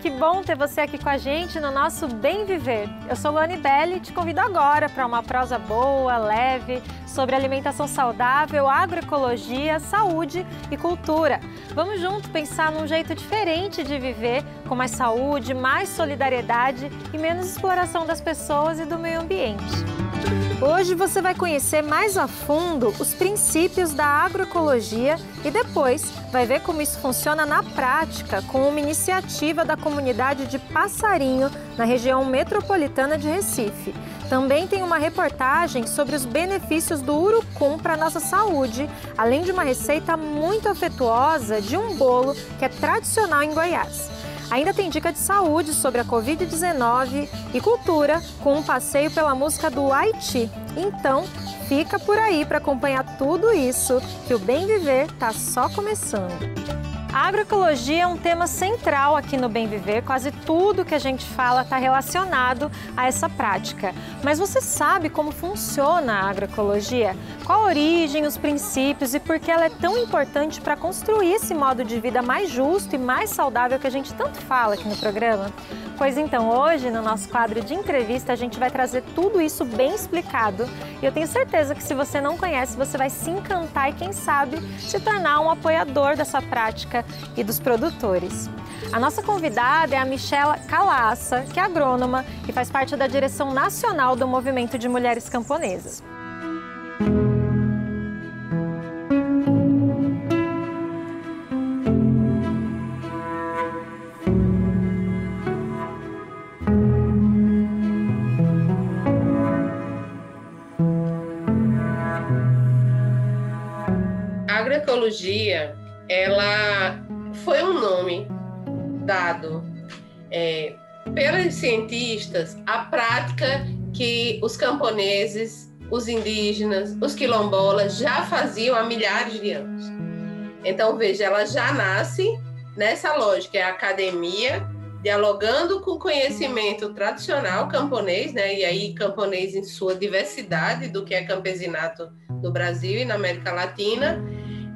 que bom ter você aqui com a gente no nosso Bem Viver. Eu sou Luane Belli e te convido agora para uma prosa boa, leve, sobre alimentação saudável, agroecologia, saúde e cultura. Vamos junto pensar num jeito diferente de viver, com mais saúde, mais solidariedade e menos exploração das pessoas e do meio ambiente. Hoje você vai conhecer mais a fundo os princípios da agroecologia e depois vai ver como isso funciona na prática com uma iniciativa da comunidade de Passarinho, na região metropolitana de Recife. Também tem uma reportagem sobre os benefícios do urucum para a nossa saúde, além de uma receita muito afetuosa de um bolo que é tradicional em Goiás. Ainda tem dica de saúde sobre a Covid-19 e cultura com um passeio pela música do Haiti. Então, fica por aí para acompanhar tudo isso, que o Bem Viver está só começando. A agroecologia é um tema central aqui no Bem Viver. Quase tudo que a gente fala está relacionado a essa prática. Mas você sabe como funciona a agroecologia? Qual a origem, os princípios e por que ela é tão importante para construir esse modo de vida mais justo e mais saudável que a gente tanto fala aqui no programa? Pois então, hoje, no nosso quadro de entrevista, a gente vai trazer tudo isso bem explicado. E eu tenho certeza que se você não conhece, você vai se encantar e, quem sabe, se tornar um apoiador dessa prática e dos produtores. A nossa convidada é a Michela Calaça, que é agrônoma e faz parte da direção nacional do Movimento de Mulheres Camponesas. Ela foi um nome dado é, pelos cientistas à prática que os camponeses, os indígenas, os quilombolas já faziam há milhares de anos. Então, veja, ela já nasce nessa lógica, é a academia dialogando com o conhecimento tradicional camponês, né? E aí camponês em sua diversidade do que é campesinato no Brasil e na América Latina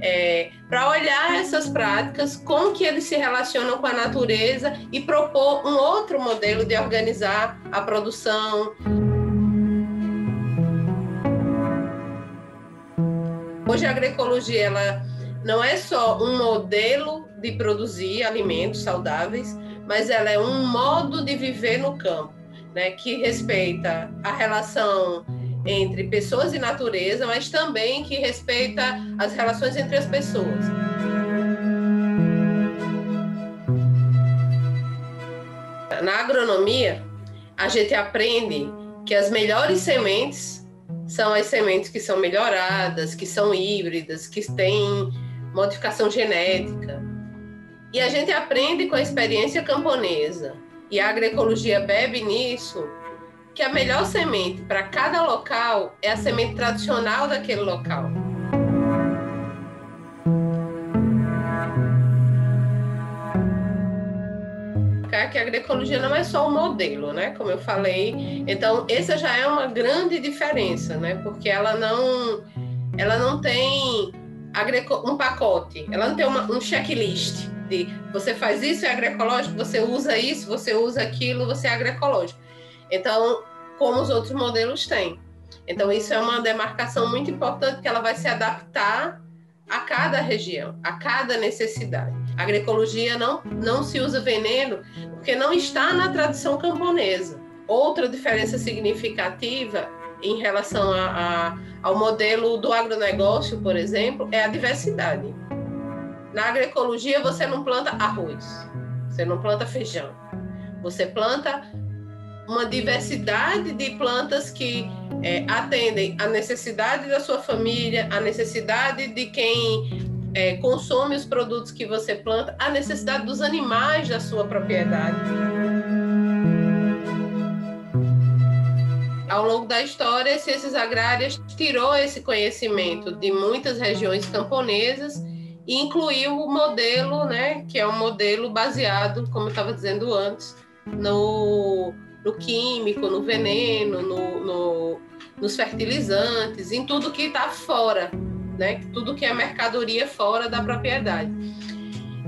é, para olhar essas práticas, como que eles se relacionam com a natureza e propor um outro modelo de organizar a produção. Hoje a agroecologia ela não é só um modelo de produzir alimentos saudáveis, mas ela é um modo de viver no campo, né, que respeita a relação entre pessoas e natureza, mas também que respeita as relações entre as pessoas. Na agronomia, a gente aprende que as melhores sementes são as sementes que são melhoradas, que são híbridas, que têm modificação genética. E a gente aprende com a experiência camponesa. E a agroecologia bebe nisso que a melhor semente para cada local é a semente tradicional daquele local. que a agroecologia não é só um modelo, né? Como eu falei. Então, essa já é uma grande diferença, né? Porque ela não, ela não tem um pacote, ela não tem uma, um checklist de você faz isso, é agroecológico, você usa isso, você usa aquilo, você é agroecológico. Então, como os outros modelos têm. Então, isso é uma demarcação muito importante que ela vai se adaptar a cada região, a cada necessidade. A agroecologia não, não se usa veneno porque não está na tradição camponesa. Outra diferença significativa em relação a, a, ao modelo do agronegócio, por exemplo, é a diversidade. Na agroecologia, você não planta arroz, você não planta feijão, você planta uma diversidade de plantas que é, atendem à necessidade da sua família, à necessidade de quem é, consome os produtos que você planta, à necessidade dos animais da sua propriedade. Ao longo da história, Ciências Agrárias tirou esse conhecimento de muitas regiões camponesas e incluiu o modelo, né, que é um modelo baseado, como eu estava dizendo antes, no no químico, no veneno, no, no, nos fertilizantes, em tudo que está fora, né? Tudo que é mercadoria fora da propriedade.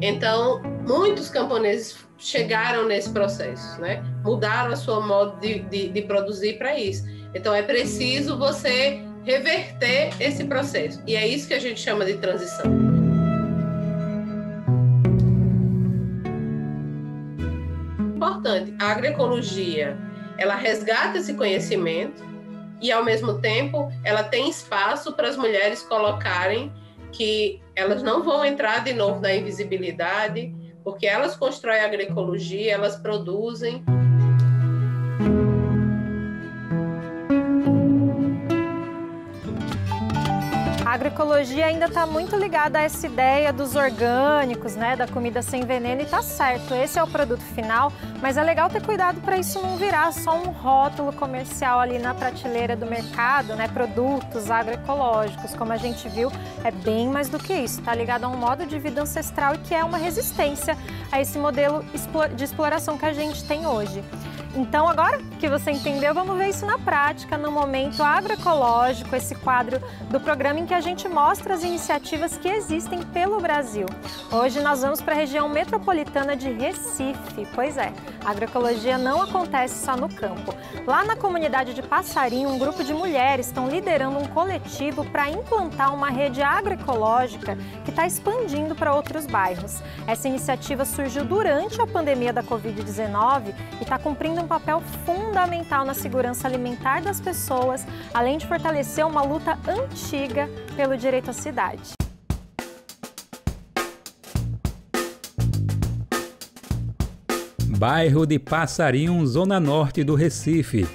Então, muitos camponeses chegaram nesse processo, né? Mudaram a sua modo de, de, de produzir para isso. Então é preciso você reverter esse processo. E é isso que a gente chama de transição. A agroecologia, ela resgata esse conhecimento e ao mesmo tempo ela tem espaço para as mulheres colocarem que elas não vão entrar de novo na invisibilidade, porque elas constroem a agroecologia, elas produzem agroecologia ainda está muito ligada a essa ideia dos orgânicos, né, da comida sem veneno e tá certo, esse é o produto final, mas é legal ter cuidado para isso não virar só um rótulo comercial ali na prateleira do mercado, né, produtos agroecológicos, como a gente viu, é bem mais do que isso, está ligado a um modo de vida ancestral e que é uma resistência a esse modelo de exploração que a gente tem hoje. Então, agora que você entendeu, vamos ver isso na prática, no Momento Agroecológico, esse quadro do programa em que a gente mostra as iniciativas que existem pelo Brasil. Hoje nós vamos para a região metropolitana de Recife. Pois é, a agroecologia não acontece só no campo. Lá na comunidade de Passarinho, um grupo de mulheres estão liderando um coletivo para implantar uma rede agroecológica que está expandindo para outros bairros. Essa iniciativa surgiu durante a pandemia da Covid-19 e está cumprindo um papel fundamental na segurança alimentar das pessoas, além de fortalecer uma luta antiga pelo direito à cidade. Bairro de Passarinho, zona norte do Recife.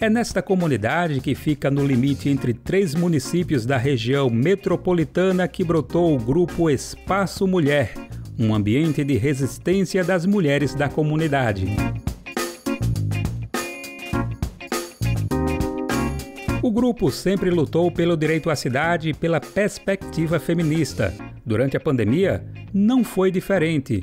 É nesta comunidade que fica no limite entre três municípios da região metropolitana que brotou o grupo Espaço Mulher, um ambiente de resistência das mulheres da comunidade. Grupo sempre lutou pelo direito à cidade e pela perspectiva feminista. Durante a pandemia, não foi diferente.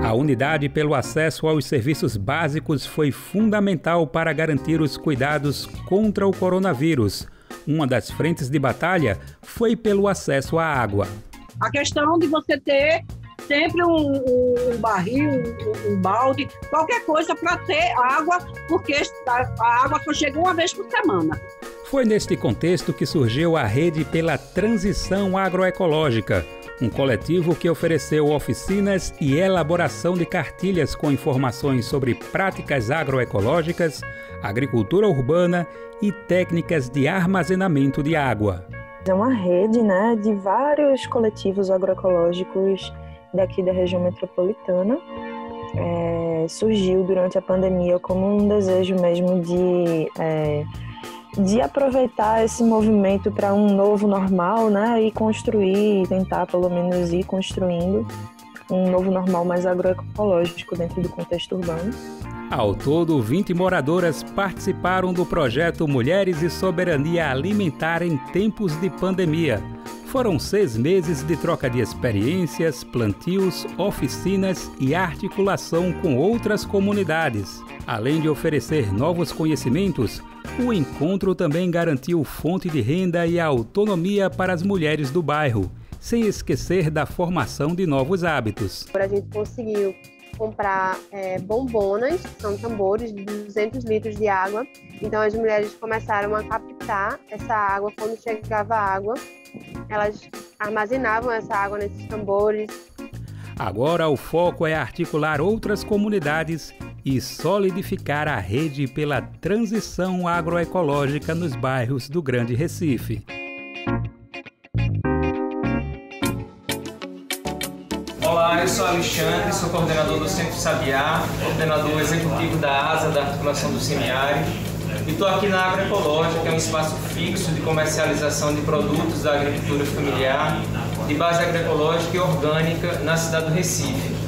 A unidade pelo acesso aos serviços básicos foi fundamental para garantir os cuidados contra o coronavírus. Uma das frentes de batalha foi pelo acesso à água. A questão de você ter sempre um, um barril, um, um, balde, qualquer coisa para ter água, porque a água só chega uma vez por semana. Foi neste contexto que surgiu a Rede pela Transição Agroecológica, um coletivo que ofereceu oficinas e elaboração de cartilhas com informações sobre práticas agroecológicas, agricultura urbana e técnicas de armazenamento de água. É uma rede né, de vários coletivos agroecológicos daqui da região metropolitana. É, surgiu durante a pandemia como um desejo mesmo de é, de aproveitar esse movimento para um novo normal, né, e construir, tentar pelo menos ir construindo um novo normal mais agroecológico dentro do contexto urbano. Ao todo, 20 moradoras participaram do projeto Mulheres e Soberania Alimentar em Tempos de Pandemia. Foram seis meses de troca de experiências, plantios, oficinas e articulação com outras comunidades. Além de oferecer novos conhecimentos, o encontro também garantiu fonte de renda e autonomia para as mulheres do bairro, sem esquecer da formação de novos hábitos. A gente conseguiu comprar é, bombonas, são tambores de 200 litros de água. Então as mulheres começaram a captar essa água quando chegava água. Elas armazenavam essa água nesses tambores. Agora o foco é articular outras comunidades e solidificar a rede pela transição agroecológica nos bairros do Grande Recife. Olá, eu sou Alexandre, sou coordenador do Centro Sabiá, coordenador executivo da ASA da Articulação do Semiário e estou aqui na Agroecológica, que é um espaço fixo de comercialização de produtos da agricultura familiar de base agroecológica e orgânica na cidade do Recife.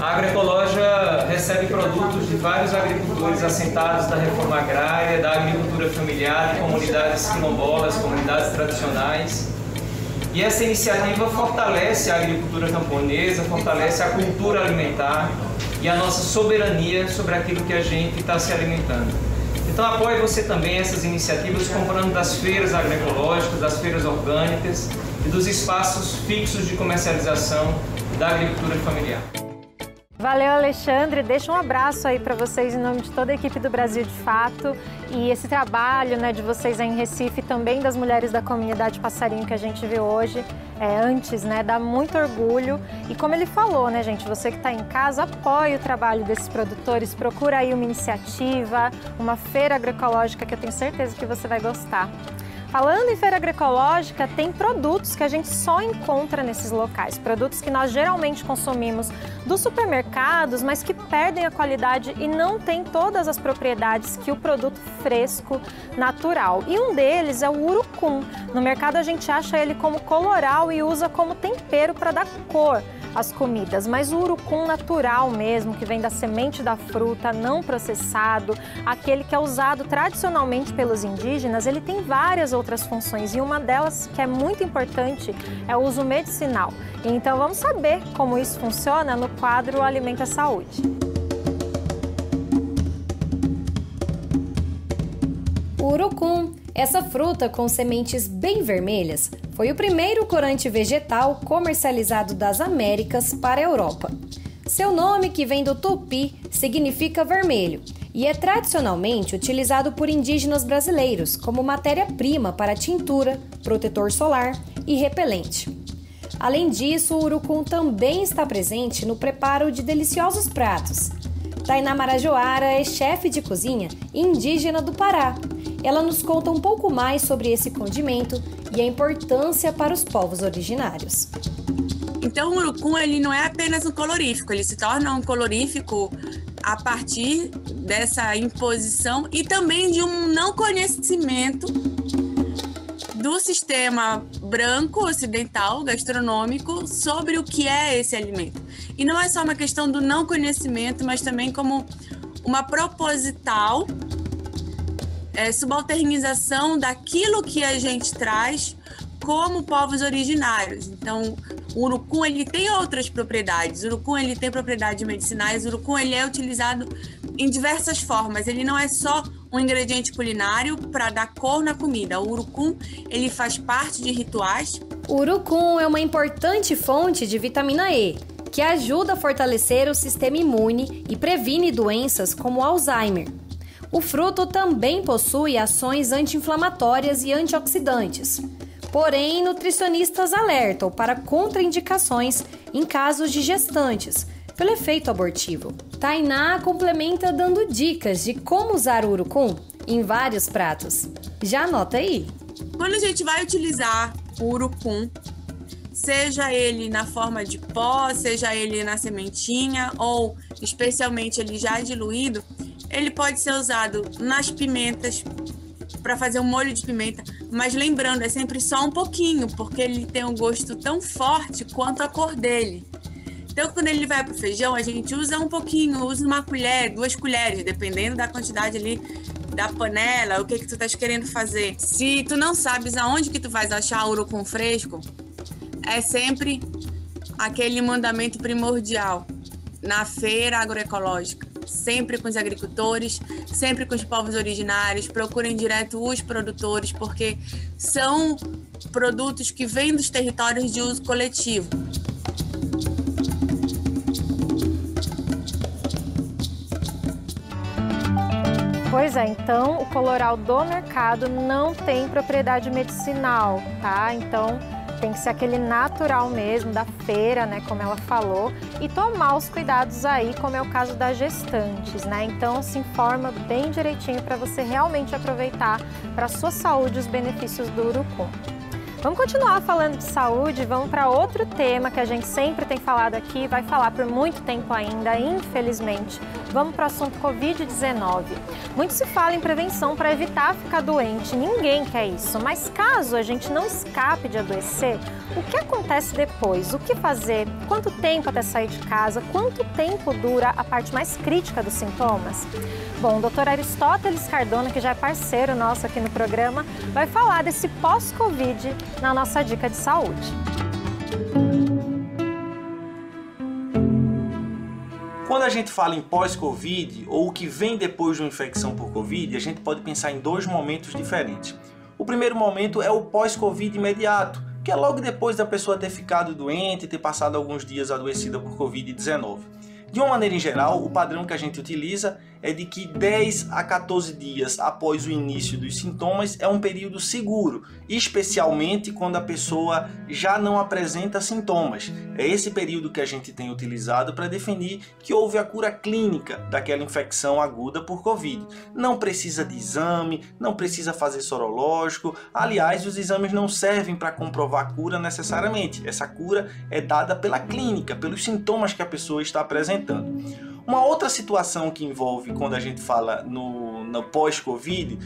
A agroecologia recebe produtos de vários agricultores assentados da reforma agrária, da agricultura familiar, de comunidades quilombolas, comunidades tradicionais. E essa iniciativa fortalece a agricultura camponesa, fortalece a cultura alimentar e a nossa soberania sobre aquilo que a gente está se alimentando. Então apoie você também essas iniciativas comprando das feiras agroecológicas, das feiras orgânicas e dos espaços fixos de comercialização da agricultura familiar. Valeu, Alexandre. Deixa um abraço aí para vocês em nome de toda a equipe do Brasil de Fato. E esse trabalho né, de vocês aí em Recife, também das mulheres da comunidade Passarinho que a gente viu hoje, é, antes, né, dá muito orgulho. E como ele falou, né, gente, você que está em casa, apoie o trabalho desses produtores, procura aí uma iniciativa, uma feira agroecológica que eu tenho certeza que você vai gostar. Falando em feira agroecológica, tem produtos que a gente só encontra nesses locais, produtos que nós geralmente consumimos dos supermercados, mas que perdem a qualidade e não têm todas as propriedades que o produto fresco, natural. E um deles é o urucum. No mercado a gente acha ele como coloral e usa como tempero para dar cor as comidas, mas o urucum natural mesmo, que vem da semente da fruta, não processado, aquele que é usado tradicionalmente pelos indígenas, ele tem várias outras funções e uma delas que é muito importante é o uso medicinal. Então vamos saber como isso funciona no quadro Alimenta Saúde. O urucum essa fruta com sementes bem vermelhas foi o primeiro corante vegetal comercializado das Américas para a Europa. Seu nome, que vem do tupi, significa vermelho e é tradicionalmente utilizado por indígenas brasileiros como matéria-prima para tintura, protetor solar e repelente. Além disso, o urucum também está presente no preparo de deliciosos pratos. Tainá Marajoara é chefe de cozinha indígena do Pará ela nos conta um pouco mais sobre esse condimento e a importância para os povos originários. Então, o urucum ele não é apenas um colorífico, ele se torna um colorífico a partir dessa imposição e também de um não conhecimento do sistema branco ocidental gastronômico sobre o que é esse alimento. E não é só uma questão do não conhecimento, mas também como uma proposital é, subalternização daquilo que a gente traz como povos originários. Então, o urucum ele tem outras propriedades. O urucum ele tem propriedades medicinais. O urucum ele é utilizado em diversas formas. Ele não é só um ingrediente culinário para dar cor na comida. O urucum ele faz parte de rituais. O urucum é uma importante fonte de vitamina E, que ajuda a fortalecer o sistema imune e previne doenças como Alzheimer. O fruto também possui ações anti-inflamatórias e antioxidantes. Porém, nutricionistas alertam para contraindicações em casos de gestantes, pelo efeito abortivo. Tainá complementa dando dicas de como usar o urucum em vários pratos. Já anota aí. Quando a gente vai utilizar o urucum, seja ele na forma de pó, seja ele na sementinha ou especialmente ele já diluído, ele pode ser usado nas pimentas para fazer um molho de pimenta, mas lembrando, é sempre só um pouquinho, porque ele tem um gosto tão forte quanto a cor dele. Então, quando ele vai para o feijão, a gente usa um pouquinho, usa uma colher, duas colheres, dependendo da quantidade ali da panela, o que que tu estás querendo fazer. Se tu não sabes aonde que tu vais achar urucum fresco, é sempre aquele mandamento primordial na feira agroecológica sempre com os agricultores, sempre com os povos originários, procurem direto os produtores, porque são produtos que vêm dos territórios de uso coletivo. Pois é, então o coloral do mercado não tem propriedade medicinal, tá? Então tem que ser aquele natural mesmo, da feira, né, como ela falou, e tomar os cuidados aí, como é o caso das gestantes, né? Então se informa bem direitinho para você realmente aproveitar para sua saúde os benefícios do urucum. Vamos continuar falando de saúde, vamos para outro tema que a gente sempre tem falado aqui, vai falar por muito tempo ainda, infelizmente. Vamos para o assunto Covid-19. Muito se fala em prevenção para evitar ficar doente, ninguém quer isso, mas caso a gente não escape de adoecer, o que acontece depois? O que fazer? Quanto tempo até sair de casa? Quanto tempo dura a parte mais crítica dos sintomas? Bom, o doutor Aristóteles Cardona, que já é parceiro nosso aqui no programa, vai falar desse pós-Covid na nossa dica de saúde. Quando a gente fala em pós-Covid ou o que vem depois de uma infecção por Covid, a gente pode pensar em dois momentos diferentes. O primeiro momento é o pós-Covid imediato, que é logo depois da pessoa ter ficado doente e ter passado alguns dias adoecida por Covid-19. De uma maneira em geral, o padrão que a gente utiliza é de que 10 a 14 dias após o início dos sintomas é um período seguro, especialmente quando a pessoa já não apresenta sintomas. É esse período que a gente tem utilizado para definir que houve a cura clínica daquela infecção aguda por Covid. Não precisa de exame, não precisa fazer sorológico. Aliás, os exames não servem para comprovar a cura necessariamente. Essa cura é dada pela clínica, pelos sintomas que a pessoa está apresentando. Uma outra situação que envolve quando a gente fala no, no pós-Covid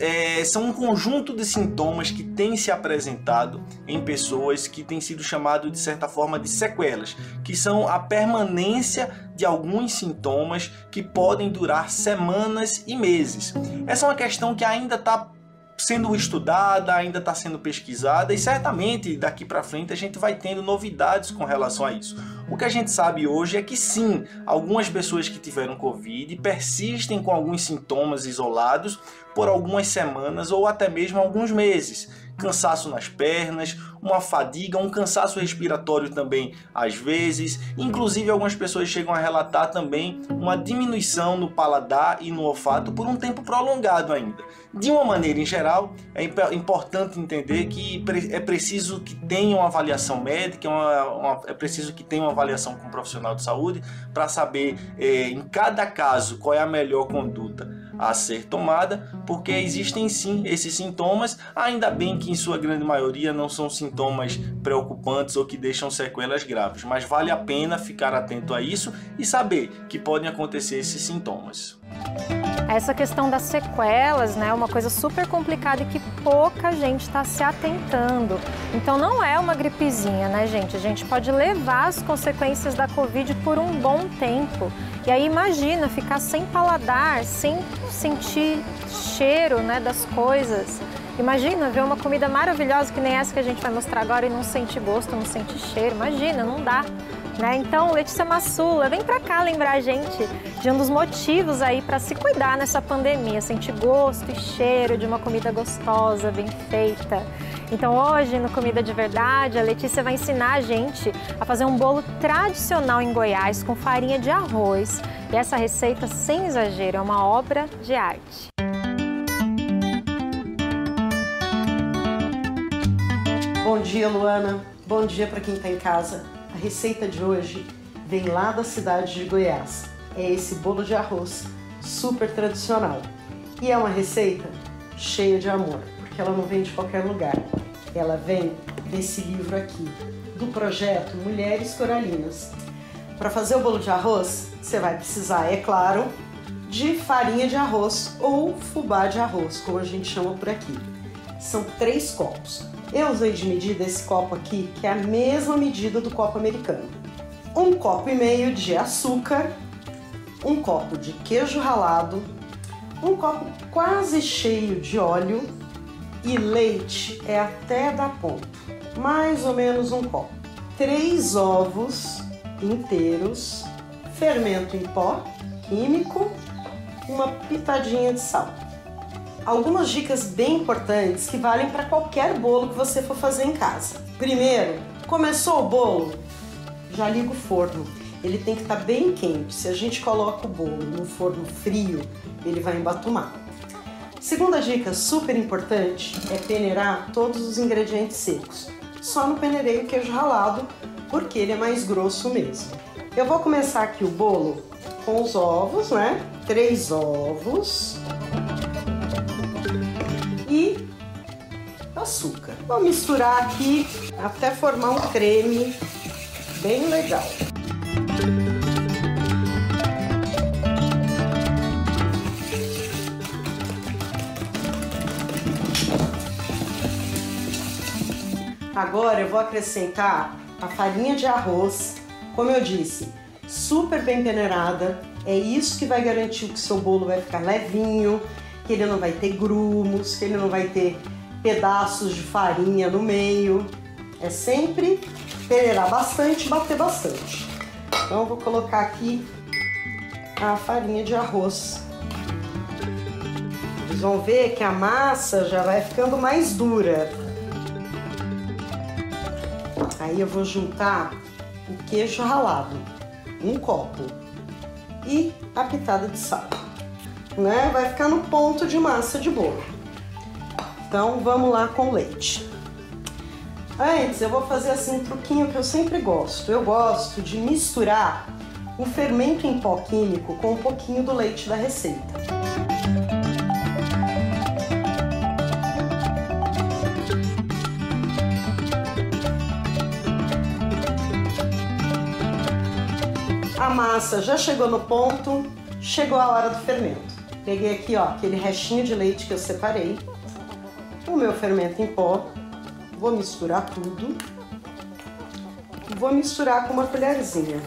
é, são um conjunto de sintomas que têm se apresentado em pessoas que têm sido chamado de certa forma de sequelas, que são a permanência de alguns sintomas que podem durar semanas e meses. Essa é uma questão que ainda está sendo estudada, ainda está sendo pesquisada e certamente daqui para frente a gente vai tendo novidades com relação a isso. O que a gente sabe hoje é que sim, algumas pessoas que tiveram Covid persistem com alguns sintomas isolados por algumas semanas ou até mesmo alguns meses cansaço nas pernas, uma fadiga, um cansaço respiratório também às vezes. Inclusive, algumas pessoas chegam a relatar também uma diminuição no paladar e no olfato por um tempo prolongado ainda. De uma maneira em geral, é importante entender que é preciso que tenha uma avaliação médica, uma, uma, é preciso que tenha uma avaliação com um profissional de saúde para saber é, em cada caso qual é a melhor conduta a ser tomada, porque existem sim esses sintomas, ainda bem que em sua grande maioria não são sintomas preocupantes ou que deixam sequelas graves, mas vale a pena ficar atento a isso e saber que podem acontecer esses sintomas. Essa questão das sequelas né, é uma coisa super complicada e que pouca gente está se atentando. Então não é uma gripezinha, né, gente? A gente pode levar as consequências da Covid por um bom tempo. E aí imagina ficar sem paladar, sem sentir cheiro né, das coisas. Imagina ver uma comida maravilhosa que nem essa que a gente vai mostrar agora e não sente gosto, não sente cheiro. Imagina, não dá. Né? Então, Letícia Massula, vem para cá lembrar a gente de um dos motivos aí para se cuidar nessa pandemia, sentir gosto e cheiro de uma comida gostosa, bem feita. Então, hoje no Comida de Verdade, a Letícia vai ensinar a gente a fazer um bolo tradicional em Goiás com farinha de arroz. E essa receita, sem exagero, é uma obra de arte. Bom dia, Luana. Bom dia para quem está em casa. A receita de hoje vem lá da cidade de Goiás. É esse bolo de arroz super tradicional. E é uma receita cheia de amor, porque ela não vem de qualquer lugar. Ela vem desse livro aqui, do projeto Mulheres Coralinas. Para fazer o bolo de arroz, você vai precisar, é claro, de farinha de arroz ou fubá de arroz, como a gente chama por aqui. São três copos. Eu usei de medida esse copo aqui, que é a mesma medida do copo americano. Um copo e meio de açúcar, um copo de queijo ralado, um copo quase cheio de óleo e leite é até dar ponto, mais ou menos um copo. Três ovos inteiros, fermento em pó químico, uma pitadinha de sal algumas dicas bem importantes que valem para qualquer bolo que você for fazer em casa. Primeiro, começou o bolo? Já liga o forno. Ele tem que estar tá bem quente. Se a gente coloca o bolo no forno frio, ele vai embatumar. Segunda dica super importante é peneirar todos os ingredientes secos. Só não peneirei o queijo ralado, porque ele é mais grosso mesmo. Eu vou começar aqui o bolo com os ovos, né? Três ovos açúcar. Vou misturar aqui até formar um creme bem legal. Agora eu vou acrescentar a farinha de arroz, como eu disse, super bem peneirada. É isso que vai garantir que seu bolo vai ficar levinho, que ele não vai ter grumos, que ele não vai ter pedaços de farinha no meio. É sempre peneirar bastante, bater bastante. Então vou colocar aqui a farinha de arroz. Vocês vão ver que a massa já vai ficando mais dura. Aí eu vou juntar o queijo ralado, um copo. e a pitada de sal. Né? Vai ficar no ponto de massa de bolo. Então vamos lá com leite. Antes eu vou fazer assim um truquinho que eu sempre gosto. Eu gosto de misturar o fermento em pó químico com um pouquinho do leite da receita. A massa já chegou no ponto, chegou a hora do fermento. Peguei aqui, ó, aquele restinho de leite que eu separei, o meu fermento em pó, vou misturar tudo. Vou misturar com uma colherzinha.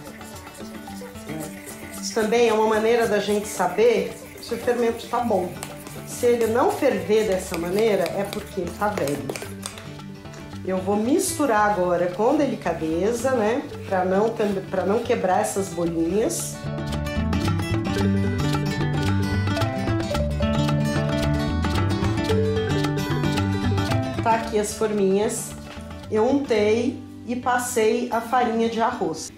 Isso também é uma maneira da gente saber se o fermento está bom. Se ele não ferver dessa maneira, é porque está velho. Eu vou misturar agora com delicadeza, né? Para não, não quebrar essas bolinhas. Aqui as forminhas. Eu untei e passei a farinha de arroz.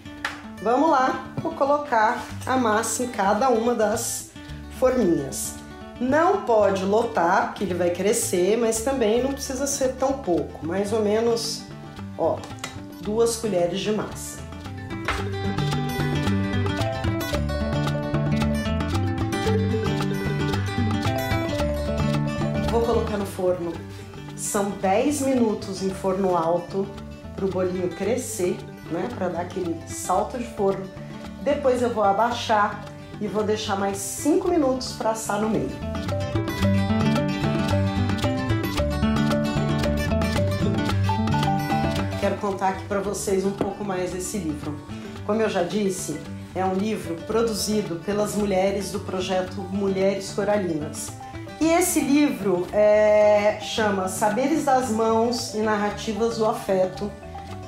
Vamos lá, vou colocar a massa em cada uma das forminhas. Não pode lotar, porque ele vai crescer, mas também não precisa ser tão pouco, mais ou menos, ó, duas colheres de massa. Vou colocar no forno. São 10 minutos em forno alto para o bolinho crescer, né? Para dar aquele salto de forno. Depois eu vou abaixar e vou deixar mais 5 minutos para assar no meio. Quero contar aqui para vocês um pouco mais desse livro. Como eu já disse, é um livro produzido pelas mulheres do projeto Mulheres Coralinas. E esse livro é, chama Saberes das Mãos e Narrativas do Afeto,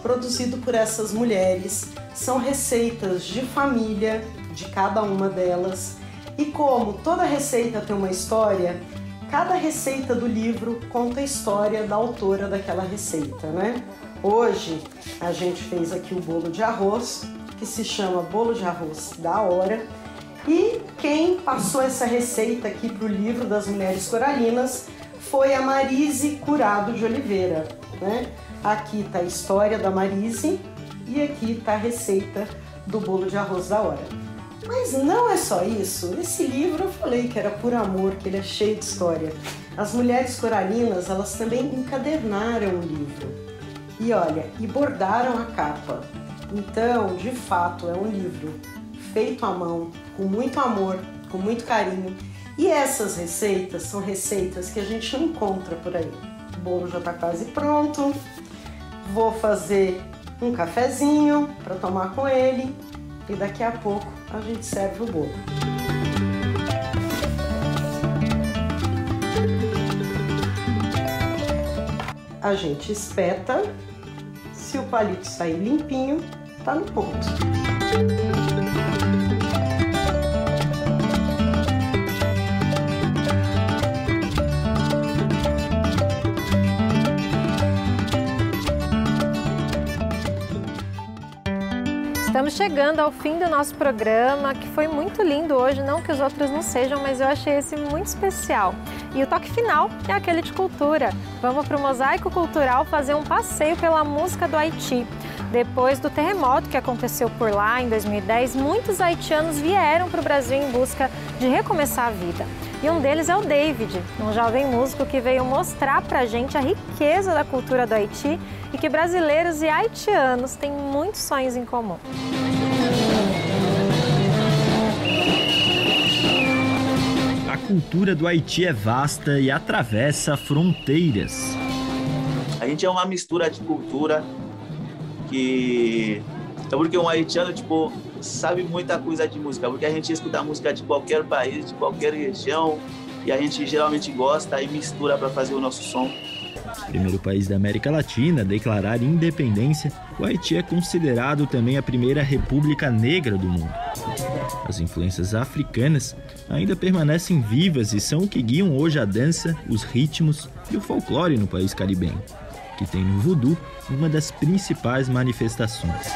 produzido por essas mulheres. São receitas de família de cada uma delas. E como toda receita tem uma história, cada receita do livro conta a história da autora daquela receita, né? Hoje a gente fez aqui o bolo de arroz, que se chama bolo de arroz da hora. E quem passou essa receita aqui para o livro das Mulheres Coralinas foi a Marise Curado de Oliveira. Né? Aqui está a história da Marise e aqui está a receita do bolo de arroz da hora. Mas não é só isso. Esse livro eu falei que era por amor, que ele é cheio de história. As mulheres coralinas, elas também encadernaram o livro. E olha, e bordaram a capa. Então, de fato, é um livro feito à mão, com muito amor, com muito carinho. E essas receitas são receitas que a gente não encontra por aí. O bolo já está quase pronto. Vou fazer um cafezinho para tomar com ele e daqui a pouco a gente serve o bolo. A gente espeta, se o palito sair limpinho, tá no ponto. Chegando ao fim do nosso programa, que foi muito lindo hoje, não que os outros não sejam, mas eu achei esse muito especial. E o toque final é aquele de cultura. Vamos para o Mosaico Cultural fazer um passeio pela música do Haiti. Depois do terremoto que aconteceu por lá em 2010, muitos haitianos vieram para o Brasil em busca de recomeçar a vida. E um deles é o David, um jovem músico que veio mostrar para a gente a riqueza da cultura do Haiti e que brasileiros e haitianos têm muitos sonhos em comum. Cultura do Haiti é vasta e atravessa fronteiras. A gente é uma mistura de cultura que é porque um haitiano tipo sabe muita coisa de música, porque a gente escuta música de qualquer país, de qualquer região e a gente geralmente gosta e mistura para fazer o nosso som. Primeiro país da América Latina a declarar independência, o Haiti é considerado também a primeira república negra do mundo. As influências africanas ainda permanecem vivas e são o que guiam hoje a dança, os ritmos e o folclore no país caribenho, que tem no voodoo uma das principais manifestações.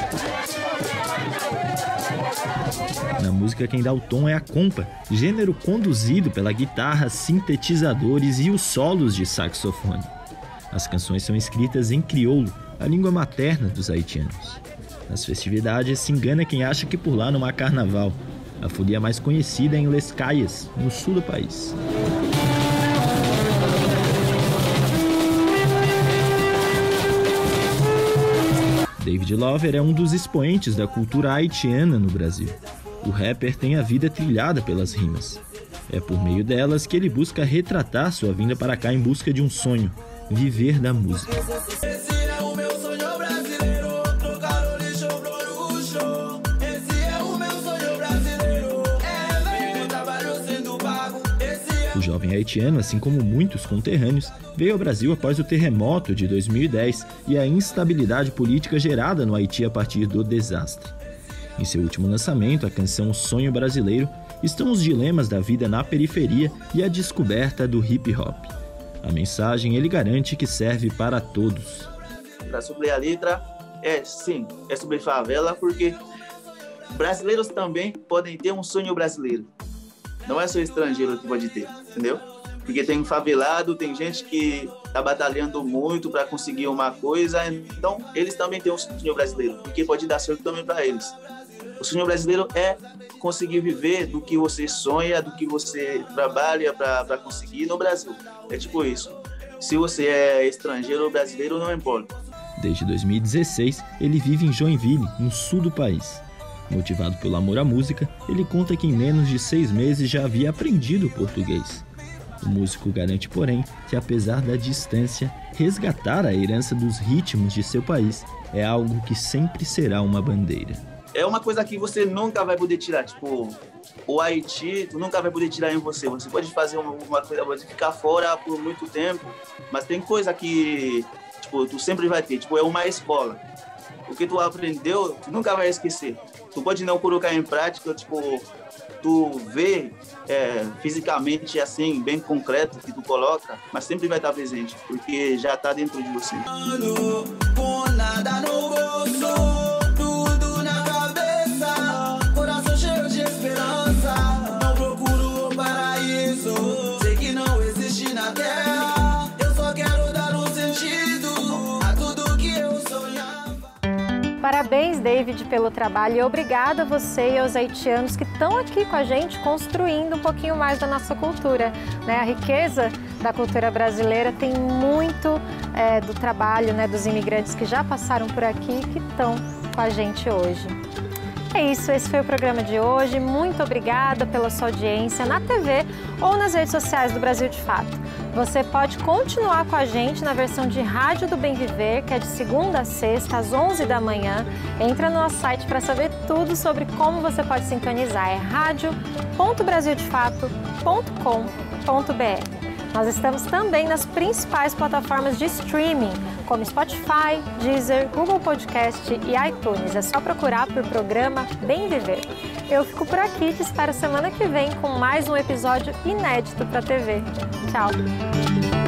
Na música, quem dá o tom é a compa, gênero conduzido pela guitarra, sintetizadores e os solos de saxofone. As canções são escritas em crioulo, a língua materna dos haitianos. Nas festividades, se engana quem acha que por lá não há carnaval. A folia mais conhecida é em Les no sul do país. David Lover é um dos expoentes da cultura haitiana no Brasil. O rapper tem a vida trilhada pelas rimas. É por meio delas que ele busca retratar sua vinda para cá em busca de um sonho, viver da música. Haitiano, assim como muitos conterrâneos, veio ao Brasil após o terremoto de 2010 e a instabilidade política gerada no Haiti a partir do desastre. Em seu último lançamento, a canção Sonho Brasileiro, estão os dilemas da vida na periferia e a descoberta do hip hop. A mensagem ele garante que serve para todos. Para sobre a letra, é sim, é sobre favela, porque brasileiros também podem ter um sonho brasileiro. Não é só estrangeiro que pode ter, entendeu? Porque tem favelado, tem gente que está batalhando muito para conseguir uma coisa, então eles também têm um sonho brasileiro, porque pode dar certo também para eles. O sonho brasileiro é conseguir viver do que você sonha, do que você trabalha para conseguir no Brasil. É tipo isso. Se você é estrangeiro ou brasileiro, não importa. Desde 2016, ele vive em Joinville, no sul do país. Motivado pelo amor à música, ele conta que em menos de seis meses já havia aprendido português. O músico garante, porém, que apesar da distância, resgatar a herança dos ritmos de seu país é algo que sempre será uma bandeira. É uma coisa que você nunca vai poder tirar, tipo, o Haiti, tu nunca vai poder tirar em você. Você pode fazer uma coisa, pode ficar fora por muito tempo, mas tem coisa que, tipo, tu sempre vai ter, tipo, é uma escola. O que tu aprendeu, tu nunca vai esquecer tu pode não colocar em prática, tipo, tu vê é, fisicamente assim, bem concreto que tu coloca, mas sempre vai estar presente, porque já está dentro de você. David, pelo trabalho e obrigada a você e aos haitianos que estão aqui com a gente construindo um pouquinho mais da nossa cultura. Né? A riqueza da cultura brasileira tem muito é, do trabalho né, dos imigrantes que já passaram por aqui e que estão com a gente hoje. É isso, esse foi o programa de hoje. Muito obrigada pela sua audiência na TV ou nas redes sociais do Brasil de Fato. Você pode continuar com a gente na versão de Rádio do Bem Viver, que é de segunda a sexta, às 11 da manhã. Entra no nosso site para saber tudo sobre como você pode sintonizar. É rádio.brasildefato.com.br. Nós estamos também nas principais plataformas de streaming, como Spotify, Deezer, Google Podcast e iTunes. É só procurar por programa Bem Viver. Eu fico por aqui te espero semana que vem com mais um episódio inédito para TV. Tchau!